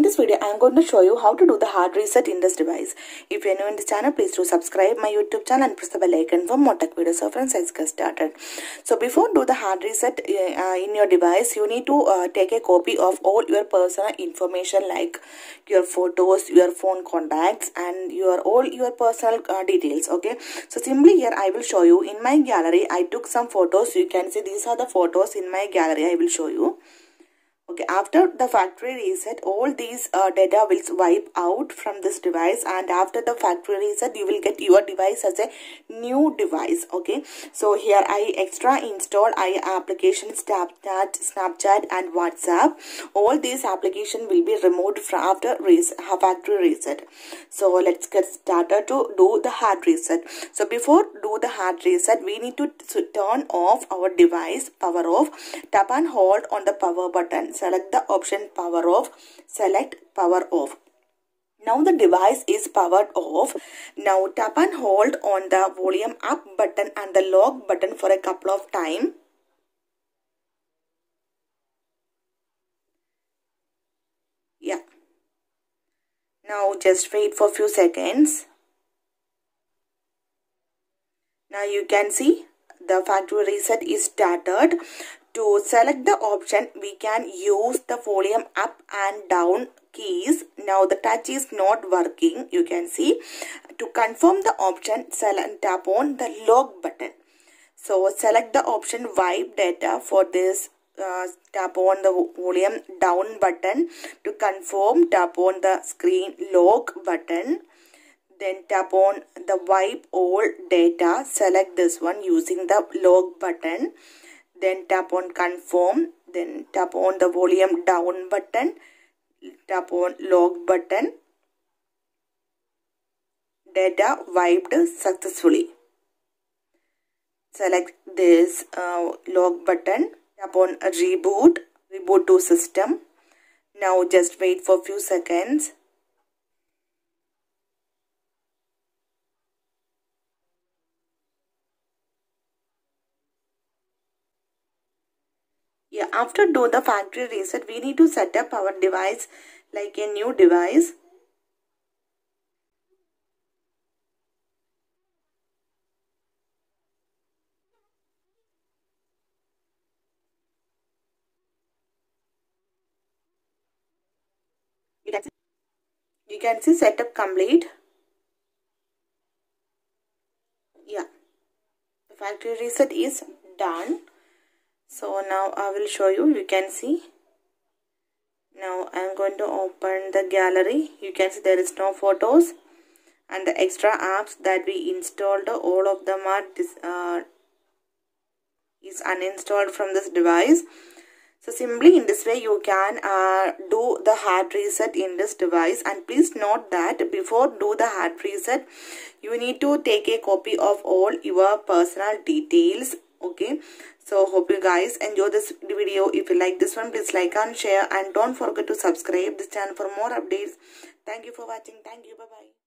in this video I am going to show you how to do the hard reset in this device. If you are new in this channel, please do subscribe my YouTube channel and press the bell icon for more tech videos. So friends, let's get started. So before do the hard reset uh, in your device, you need to uh, take a copy of all your personal information like your photos, your phone contacts and your all your personal uh, details. Okay. So simply here I will show you in my gallery. I took some photos. You can see these are the photos in my gallery. I will show you. Okay, after the factory reset, all these uh, data will wipe out from this device and after the factory reset, you will get your device as a new device. Okay, so here I extra installed I application Snapchat, Snapchat and WhatsApp. All these application will be removed from after factory reset. So let's get started to do the hard reset. So before do the hard reset, we need to turn off our device, power off, tap and hold on the power button select the option power off select power off now the device is powered off. Now tap and hold on the volume up button and the lock button for a couple of time. Yeah. Now just wait for few seconds. Now you can see the factory reset is started to select the option, we can use the volume up and down keys. Now the touch is not working, you can see. To confirm the option, select tap on the lock button. So select the option wipe data for this uh, tap on the volume down button to confirm tap on the screen lock button then tap on the wipe all data select this one using the lock button then tap on confirm. Then tap on the volume down button. Tap on log button. Data wiped successfully. Select this uh, lock button. Tap on reboot reboot to system. Now just wait for few seconds yeah after do the factory reset we need to set up our device like a new device. You can see, you can see setup complete. Yeah. The factory reset is done so now I will show you. You can see. Now I am going to open the gallery. You can see there is no photos and the extra apps that we installed. All of them are this uh, is uninstalled from this device. So simply in this way you can uh, do the hard reset in this device. And please note that before do the hard reset you need to take a copy of all your personal details okay so hope you guys enjoy this video. If you like this one please like and share and don't forget to subscribe this channel for more updates. Thank you for watching. Thank you. Bye bye